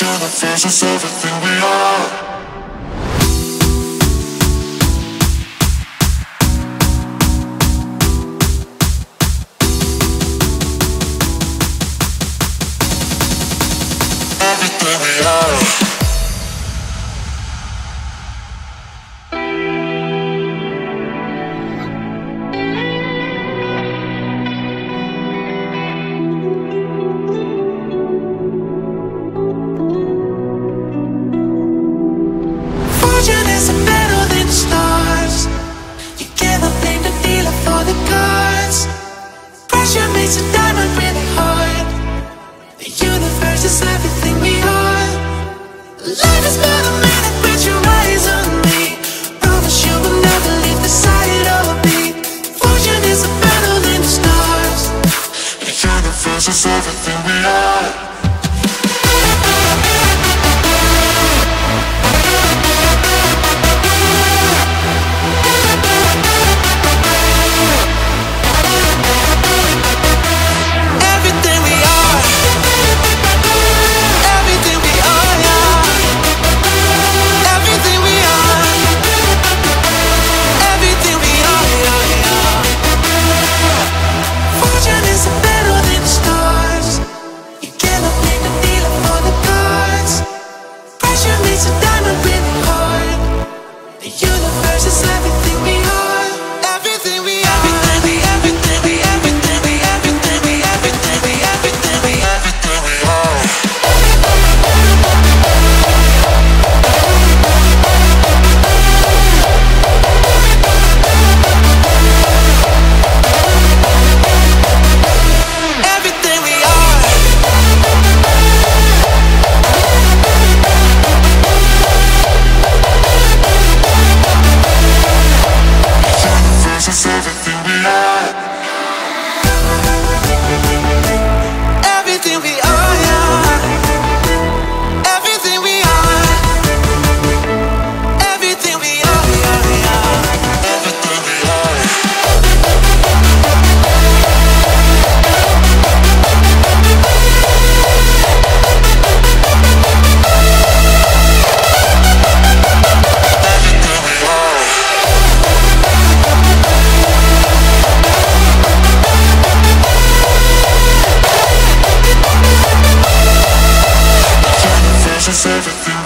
universe is everything we are. Is everything we are. Life is a your eyes on me. Promise you will never leave the side of me. Fortune is a better than the stars. Everything we are. is everything we are just everything.